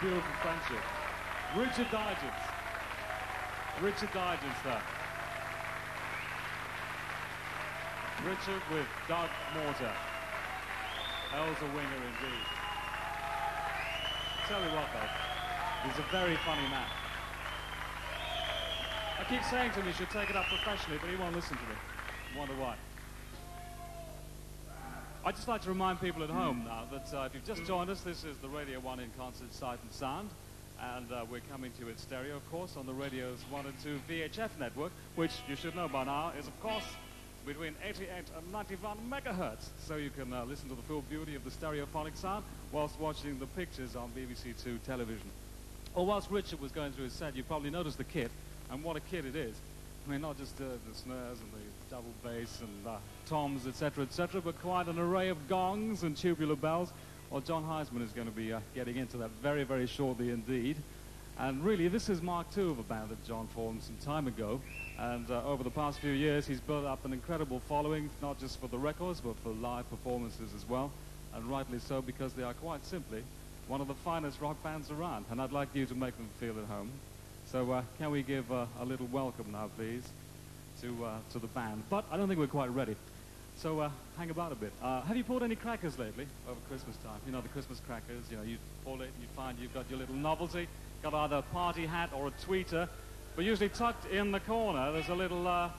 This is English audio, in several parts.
Beautiful friendship. Richard Digance. Richard Digance there. Richard with Doug Mortar. Hell's a winger indeed. Tell you what though, he's a very funny man. I keep saying to him he should take it up professionally, but he won't listen to me. Wonder why. I'd just like to remind people at home now that uh, if you've just joined us, this is the Radio 1 in concert sight and sound. And uh, we're coming to you in stereo, of course, on the radio's 1 and 2 VHF network, which you should know by now is, of course, between 88 and 91 megahertz. So you can uh, listen to the full beauty of the stereophonic sound whilst watching the pictures on BBC Two television. Or whilst Richard was going through his set, you probably noticed the kit, and what a kit it is. I mean, not just uh, the snares and the double bass and uh, toms, etc., etc., but quite an array of gongs and tubular bells. Well, Jon Hiseman is going to be uh, getting into that very, very shortly indeed. And really, this is Mark II of a band that John formed some time ago. And uh, over the past few years, he's built up an incredible following, not just for the records, but for live performances as well. And rightly so, because they are quite simply one of the finest rock bands around. And I'd like you to make them feel at home. So uh, can we give uh, a little welcome now, please, to, uh, to the band? But I don't think we're quite ready. So uh, hang about a bit. Uh, have you pulled any crackers lately over Christmas time? You know, the Christmas crackers, you know, you pull it, and you find you've got your little novelty, got either a party hat or a tweeter, but usually tucked in the corner, there's a little, uh,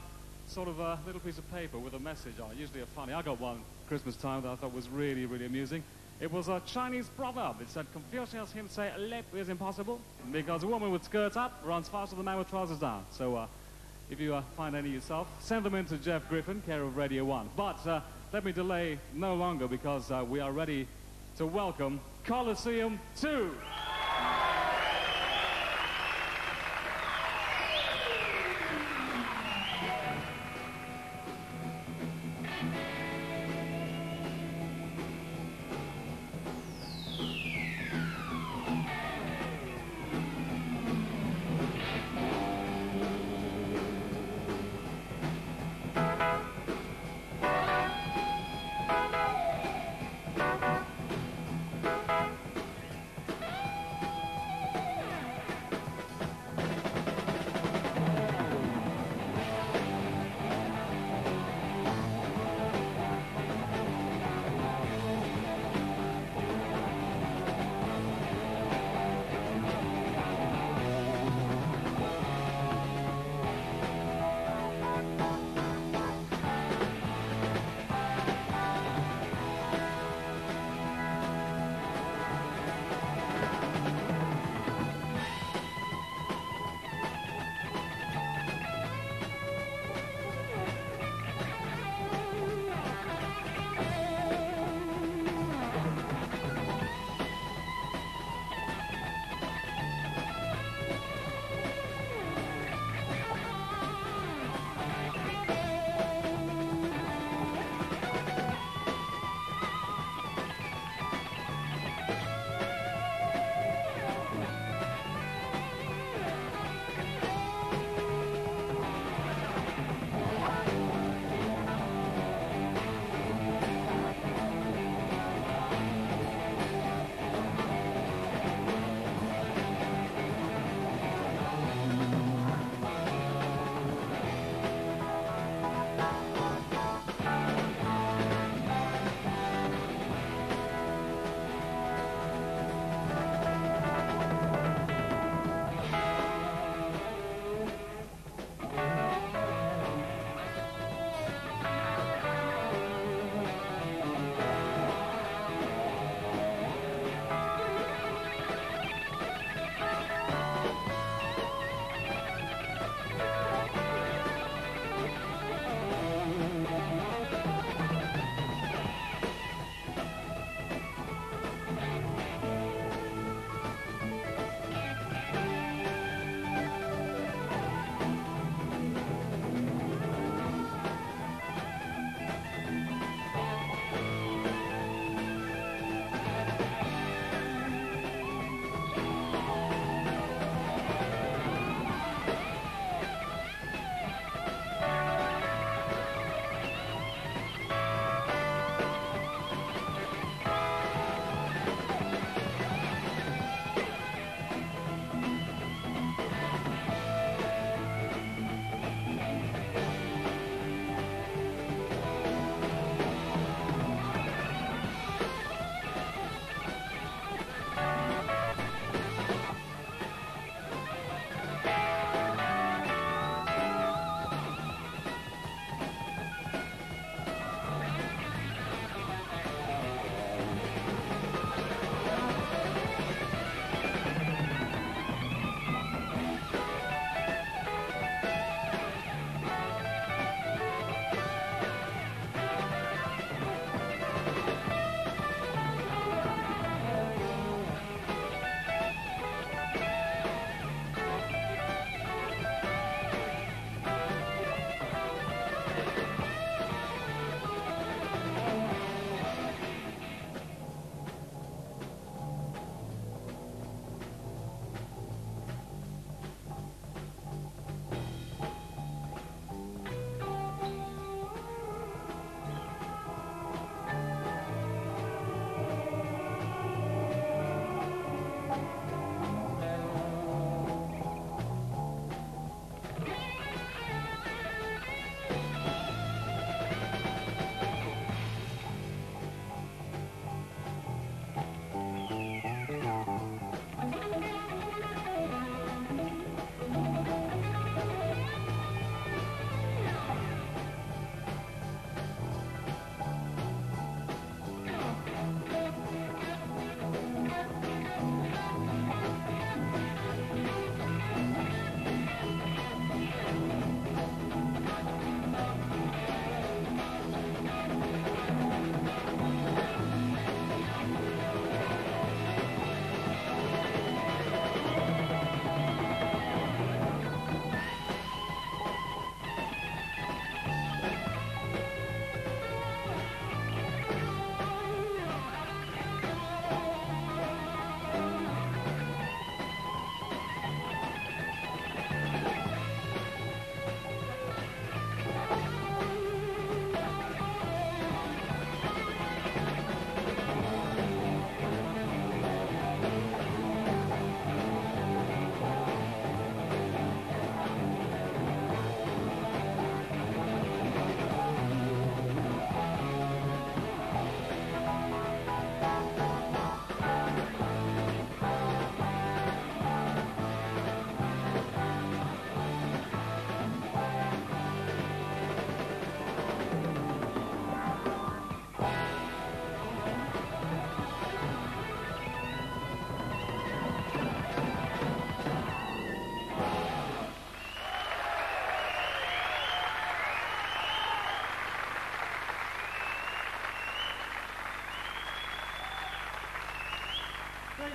sort of a little piece of paper with a message on it, usually a funny. I got one Christmas time that I thought was really, really amusing. It was a Chinese proverb. It said, Confucius him say, lip is impossible, because a woman with skirts up runs faster than a man with trousers down. So uh, if you uh, find any yourself, send them in to Jeff Griffin, care of Radio 1. But uh, let me delay no longer because uh, we are ready to welcome Colosseum 2.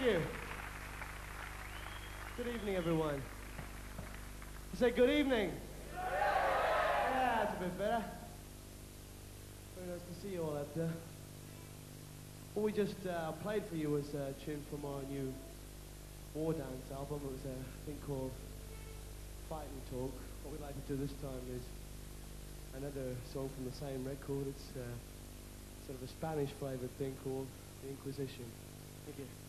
You. Good evening, everyone. I say good evening. Yeah, that's a bit better. Very nice to see you all out there. What we just uh, played for you was a tune from our new War Dance album. It was a thing called Fighting Talk. What we'd like to do this time is another song from the same record. It's uh, sort of a Spanish flavored thing called The Inquisition. Thank you.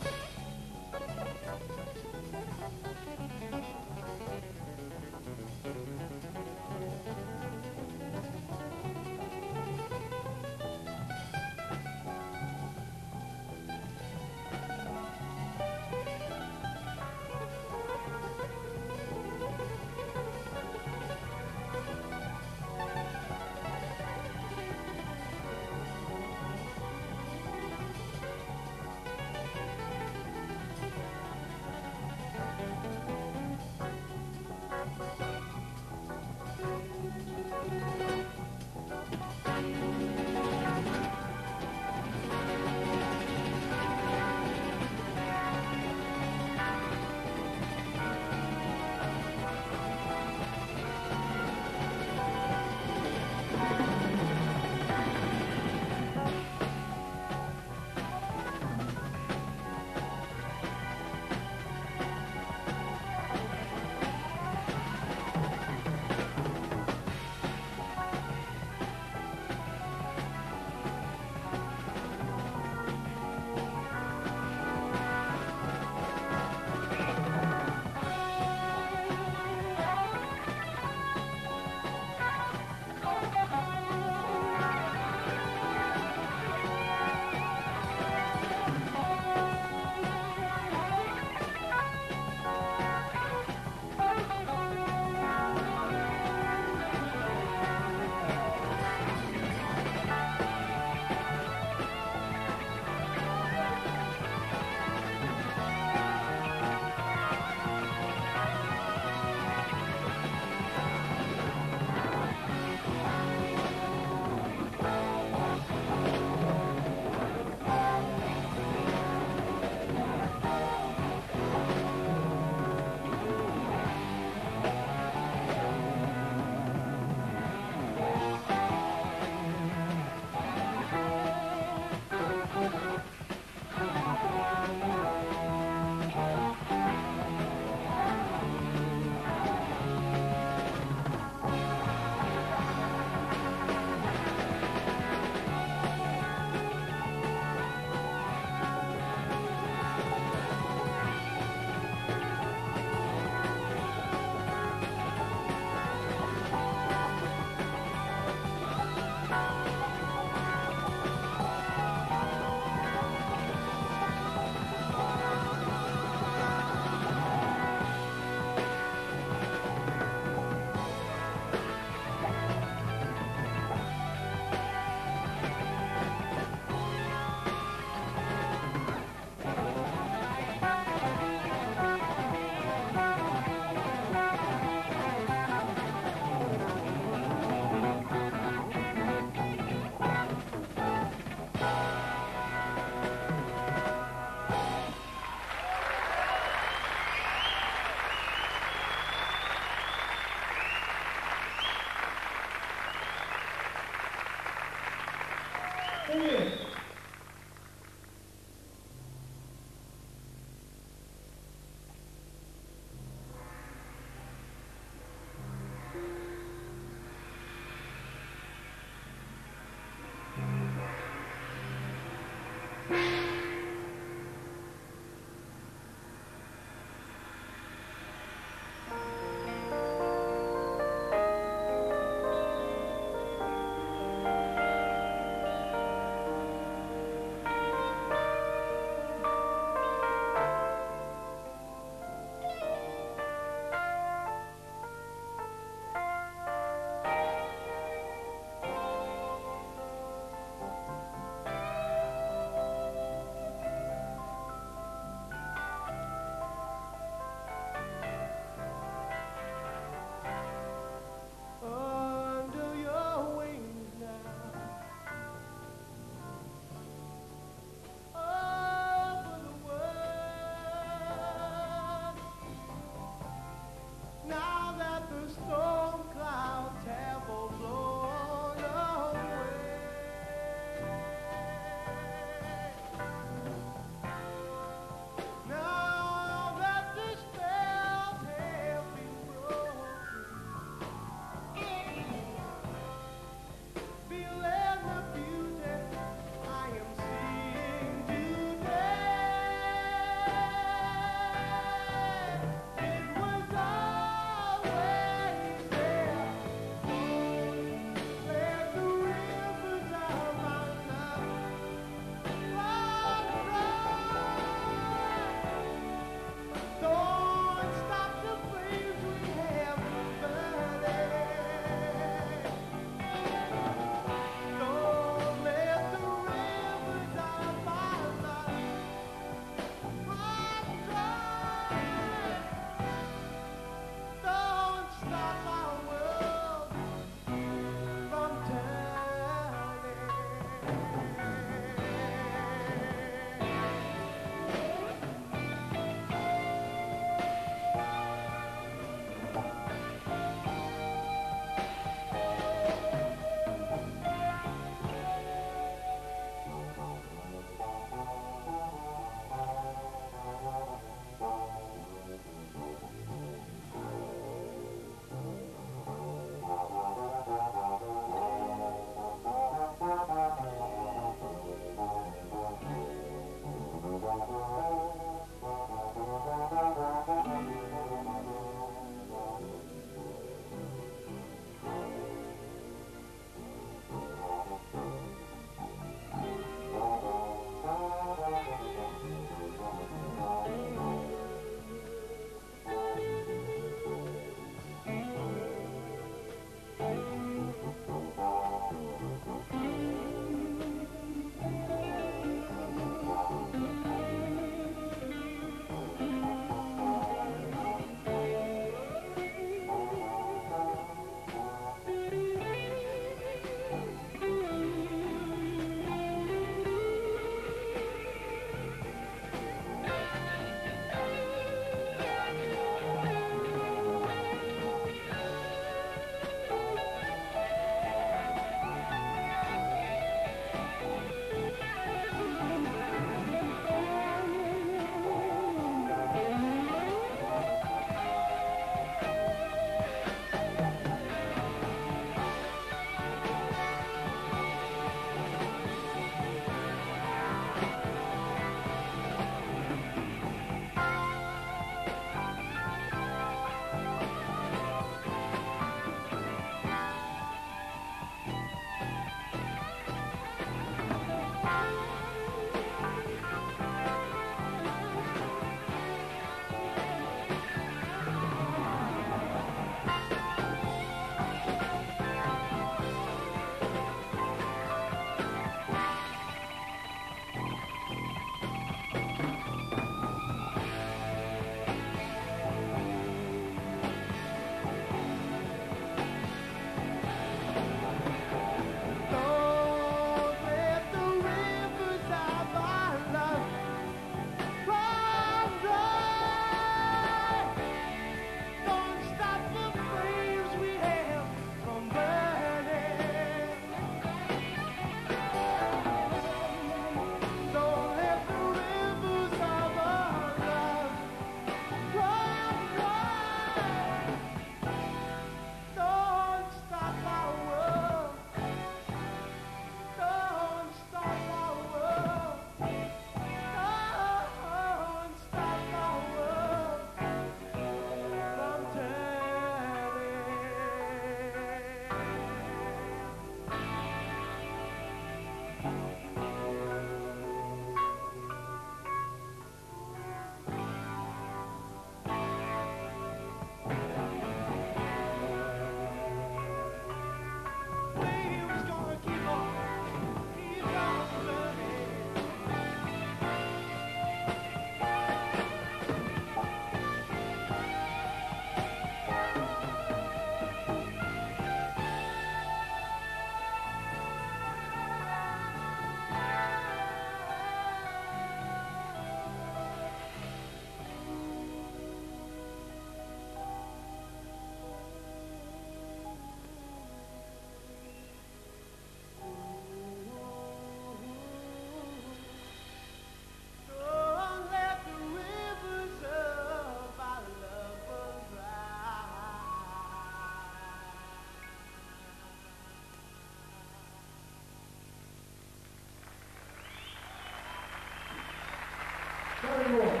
Gary Moore.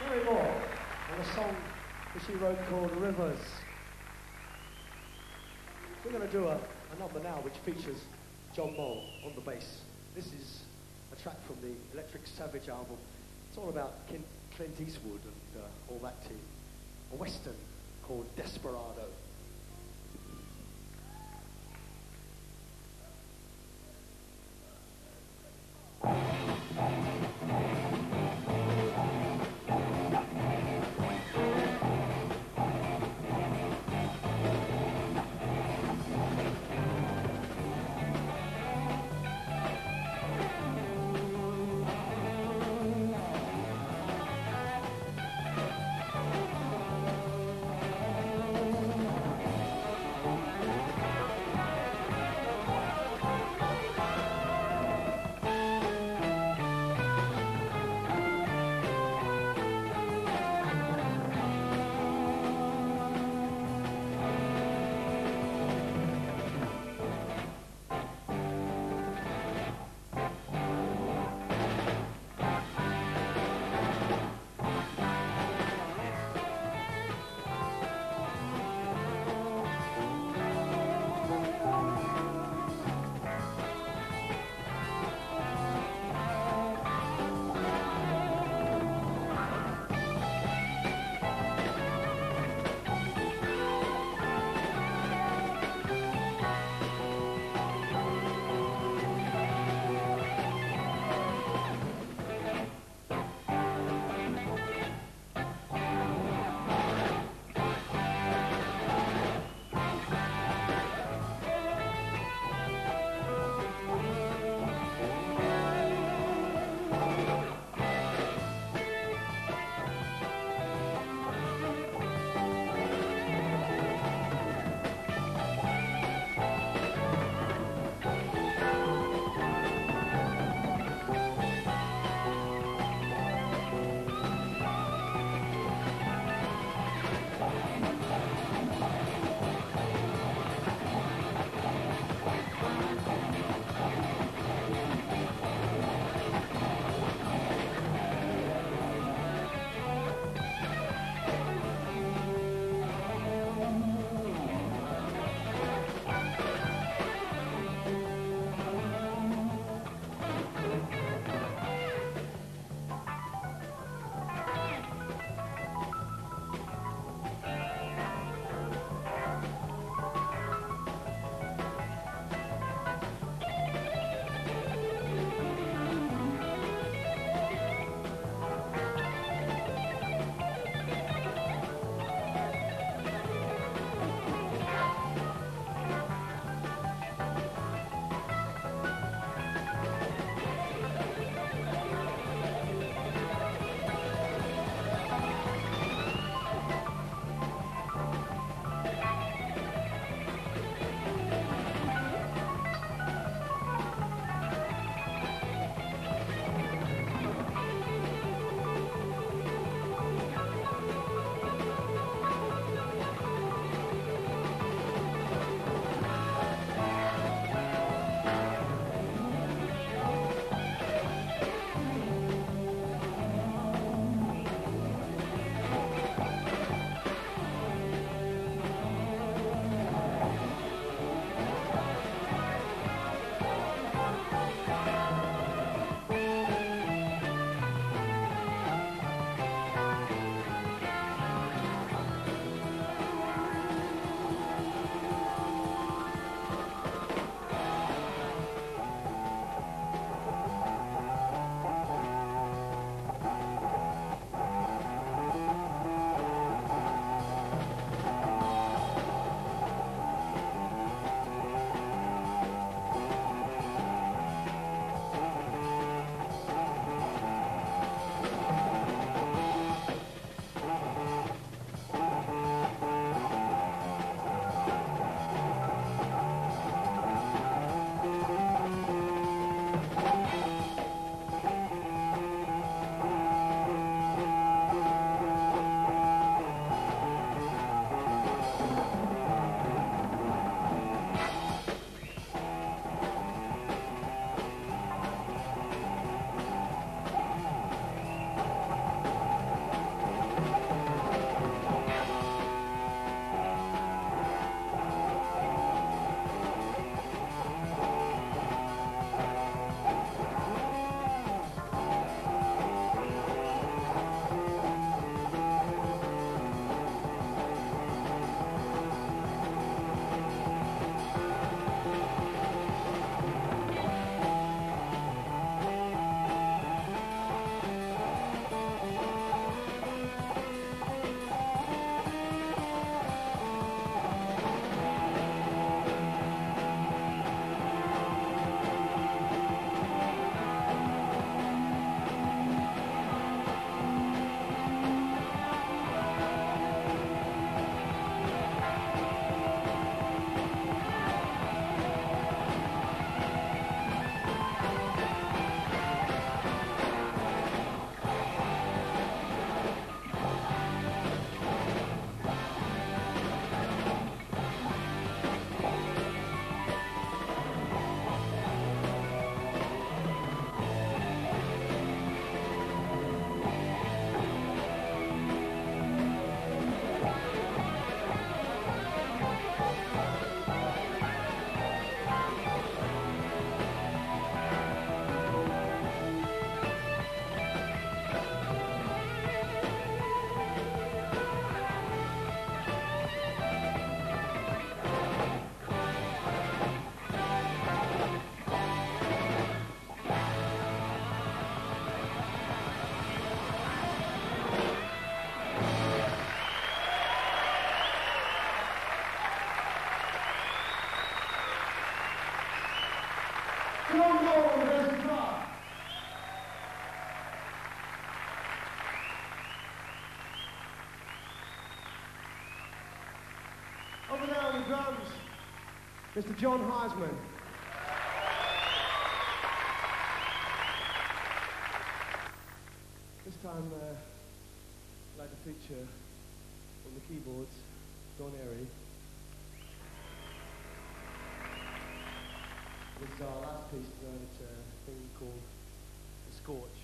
Gary Moore, and a song that she wrote called Rivers. We're going to do a, a number now which features John Mole on the bass. This is a track from the Electric Savage album. It's all about Clint Eastwood and uh, all that team. A western called Desperado. Mr. Jon Hiseman. This time, uh, I'd like to feature on the keyboards, Don Airey. This is our last piece tonight. It's a thing called The Scorch.